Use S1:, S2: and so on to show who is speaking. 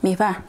S1: 米饭